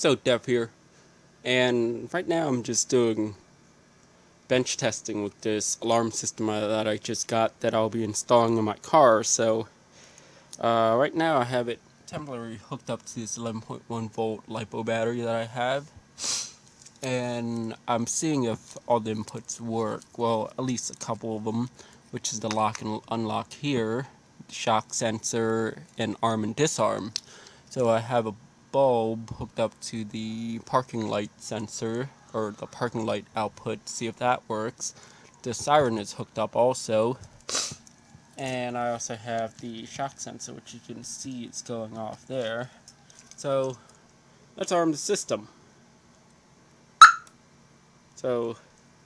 So Dev here, and right now I'm just doing bench testing with this alarm system that I just got that I'll be installing in my car. So uh, right now I have it temporarily hooked up to this 11.1 volt LiPo battery that I have, and I'm seeing if all the inputs work. Well, at least a couple of them, which is the lock and unlock here, shock sensor, and arm and disarm. So I have a bulb hooked up to the parking light sensor or the parking light output see if that works. The siren is hooked up also. And I also have the shock sensor which you can see it's going off there. So let's arm the system. So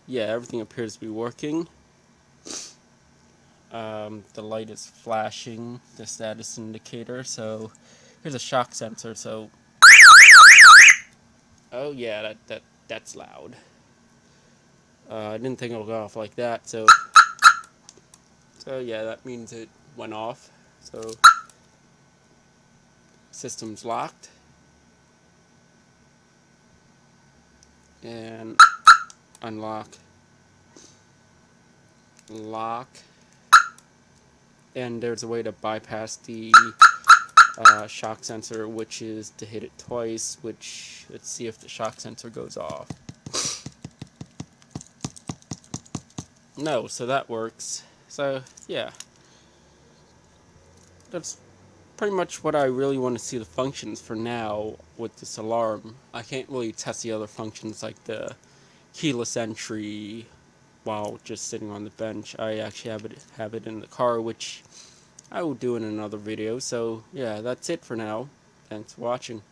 yeah, everything appears to be working. Um, the light is flashing the status indicator so Here's a shock sensor, so... Oh yeah, that, that that's loud. Uh, I didn't think it would go off like that, so... So yeah, that means it went off. So... System's locked. And... Unlock. Lock. And there's a way to bypass the uh, shock sensor, which is to hit it twice, which, let's see if the shock sensor goes off. No, so that works. So, yeah. That's pretty much what I really want to see the functions for now with this alarm. I can't really test the other functions like the keyless entry while just sitting on the bench. I actually have it have it in the car, which I will do in another video. So, yeah, that's it for now. Thanks for watching.